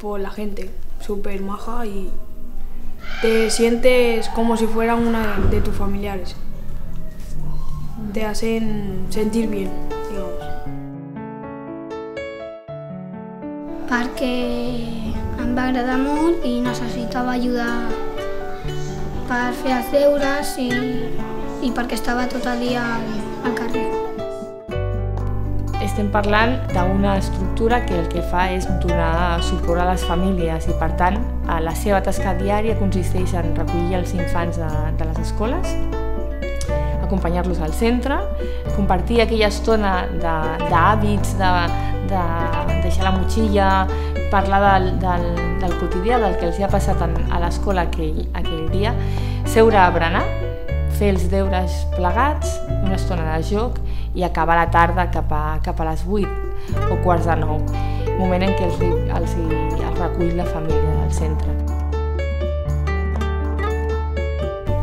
por la gente, súper maja y te sientes como si fuera una de tus familiares. Te hacen sentir bien, digamos. perquè em va agradar molt i necessitava ajuda per fer els deures i, i perquè estava tot el dia al, al. Estem parlant d'una estructura que el que fa és donar suport a les famílies i, per tant, la seva tasca diària consisteix en recollir els infants de, de les escoles, acompanyar-los al centre, compartir aquella estona d'hàbits, de, de, de deixar la motxilla, parlar del, del, del quotidià, del que els ha passat en, a l'escola aquell, aquell dia, seure a berenar, fer els deures plegats, una estona de joc i acabar la tarda cap a, cap a les 8 o quarts de 9, moment en què els, els, els recull la família del centre.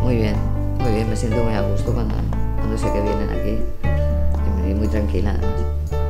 Muy bien, muy bien, me siento muy a gusto cuando, cuando sé que vienen aquí. Y muy tranquila además.